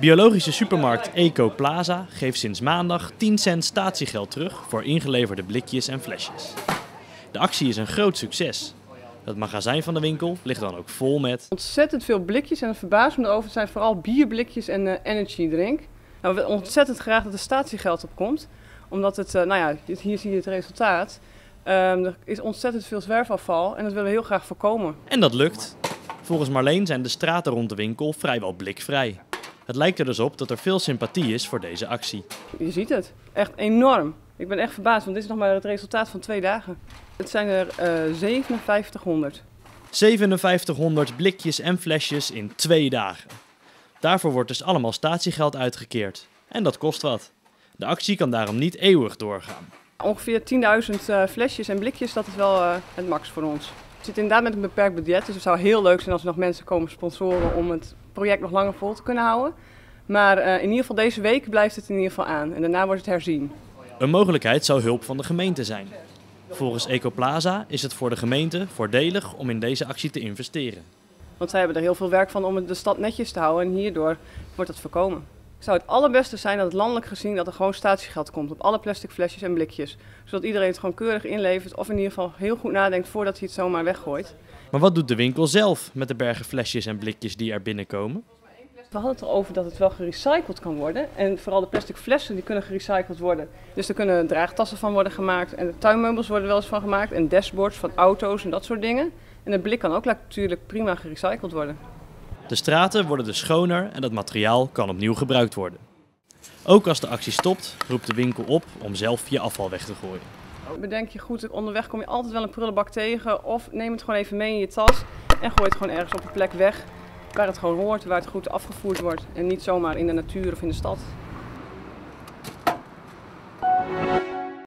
Biologische supermarkt Eco Plaza geeft sinds maandag 10 cent statiegeld terug voor ingeleverde blikjes en flesjes. De actie is een groot succes. Het magazijn van de winkel ligt dan ook vol met Ontzettend veel blikjes en het verbaast me erover. Zijn vooral bierblikjes en eh, energy drink. Nou, we willen ontzettend graag dat er statiegeld op komt. Omdat het, eh, nou ja, dit- hier zie je het resultaat. Ehm, er is ontzettend veel zwerfafval en dat willen we heel graag voorkomen. En dat lukt. Volgens Marleen zijn de straten rond de winkel vrijwel blikvrij. Het lijkt er dus op dat er veel sympathie is voor deze actie. Je ziet het. Echt enorm. Ik ben echt verbaasd, want dit is nog maar het resultaat van twee dagen. Het zijn er eh 5700. 5700 blikjes en flesjes in twee dagen. Daarvoor wordt dus allemaal statiegeld uitgekeerd. En dat kost wat. De actie kan daarom niet eeuwig doorgaan. Ongeveer 10.000 eh, flesjes en blikjes, dat is wel eh, het max voor ons. We zitten inderdaad met een beperkt budget, dus het zou heel leuk zijn als er nog mensen komen sponsoren om het project nog langer vol te kunnen houden. Maar eh, in ieder geval deze week blijft het in ieder geval aan en daarna wordt het herzien. Een mogelijkheid zou hulp van de gemeente zijn. Volgens Ecoplaza is het voor de gemeente voordelig om in deze actie te investeren. Want zij hebben er heel veel werk van om de stad netjes te houden en hierdoor wordt dat voorkomen. Zou het allerbeste zijn dat het landelijk gezien dat er gewoon statiegeld komt op alle plastic flesjes en blikjes. Zodat iedereen het gewoon keurig inlevert of in ieder geval heel goed nadenkt voordat hij het zomaar weggooit. Maar wat doet de winkel zelf met de bergen flesjes en blikjes die er binnenkomen? We hadden het erover dat het wel gerecycled kan worden. En vooral de plastic flessen die kunnen gerecycled worden. Dus er kunnen draagtassen van worden gemaakt. En de tuinmeubels worden wel eens van gemaakt. En dashboards van auto's en dat soort dingen. En het blik kan ook natuurlijk prima gerecycled worden. De straten worden dus schoner en het materiaal kan opnieuw gebruikt worden. Ook als de actie stopt, roept de winkel op om zelf je afval weg te gooien. Bedenk je goed, onderweg kom je altijd wel een prullenbak tegen. Of neem het gewoon even mee in je tas. En gooi het gewoon ergens op een plek weg. Waar het gewoon hoort, waar het goed afgevoerd wordt. En niet zomaar in de natuur of in de stad.